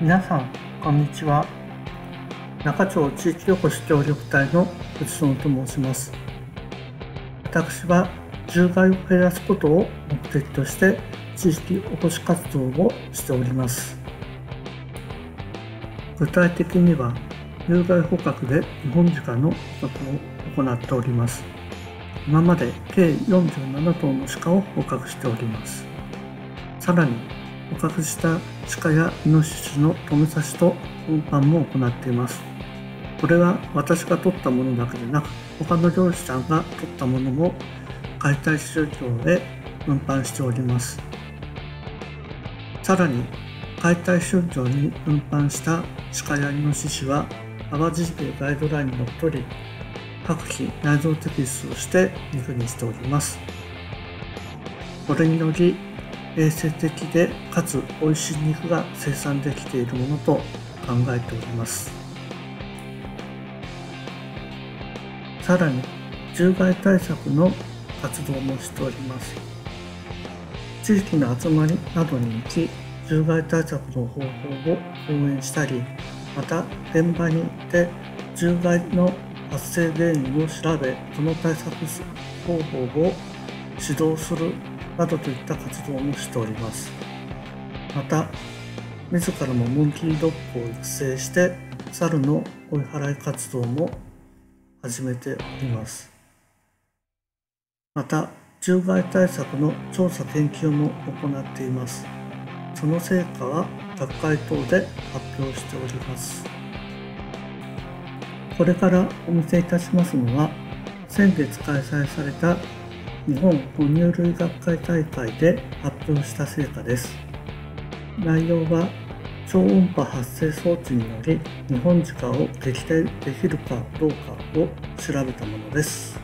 皆さんこんにちは。中町地域おこし協力隊の藤園と申します。私は獣害を減らすことを目的として地域おこし活動をしております。具体的には有害捕獲で日本鹿の捕獲を行っております。今まで計47頭の鹿を捕獲しております。さらに捕獲した鹿やイノシシの止め刺しと運搬も行っています。これは私が取ったものだけでなく、他の漁師さんが取ったものも解体宗教へ運搬しております。さらに、解体宗教に運搬した鹿やイノシシは、淡路市ガイドラインにのっとり、各費内臓摘出をして肉にしております。これにより、衛生的でかつ美味しい肉が生産できているものと考えております。さらに獣害対策の活動もしております。地域の集まりなどに行き獣害対策の方法を講演したりまた現場に行って獣害の発生原因を調べその対策方法を指導するなどといった活動もしております。また自らもモンキードッグを育成して猿の追い払い活動も始めております。また獣害対策の調査研究も行っています。その成果は学会等で発表しております。これからお見せいたしますのは先月開催された日本哺乳類学会大会で発表した成果です。内容は超音波発生装置により日本鹿を撃退できるかどうかを調べたものです。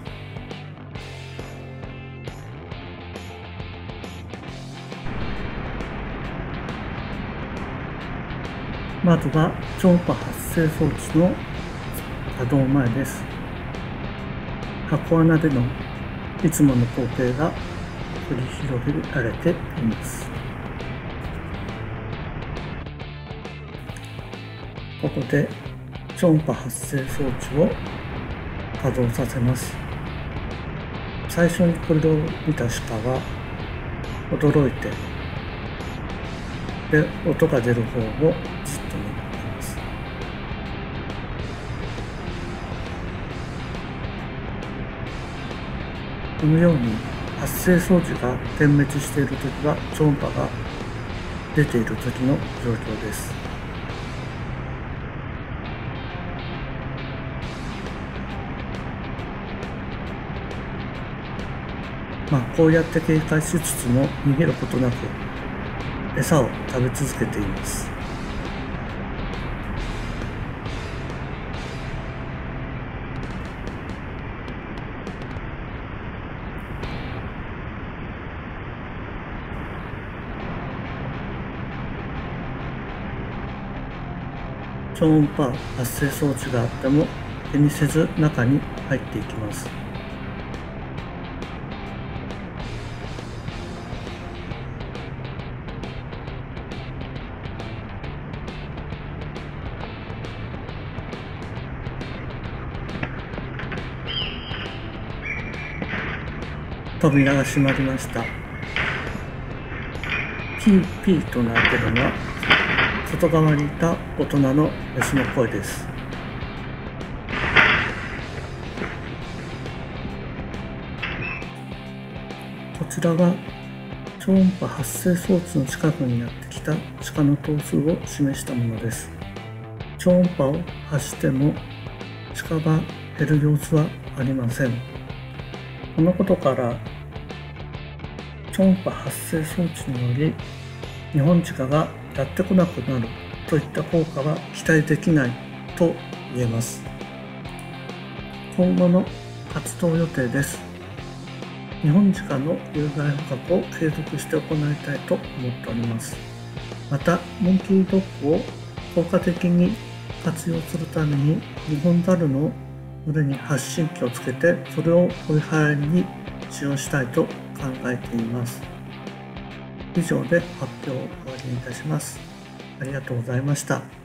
まずは超音波発生装置の稼働前です。箱穴でのいつもの光景が繰り広げられています。ここで超音波発生装置を稼働させます。最初にこれを見た鹿は驚いてで音が出る方をこのように発生装置が点滅している時は超音波が出ている時の状況です。まあ、こうやって警戒しつつも逃げることなく餌を食べ続けています。超音波発生装置があっても気にせず中に入っていきます。扉が閉まりました。ピーピーと鳴いてるのは外側にいた大人のメスの声です。こちらが超音波発生装置の近くにやってきた鹿の頭数を示したものです。超音波を発しても鹿が減る様子はありません。このことから超音波発生装置により日本鹿がやってこなくなるといった効果は期待できないと言えます。今後の活動予定です。日本鹿の有害捕獲を継続して行いたいと思っております。またモンキードッグを効果的に活用するために日本ザルの群れに発信機をつけてそれを追い払いに使用したいと考えています。以上で発表を終わりにいたします。ありがとうございました。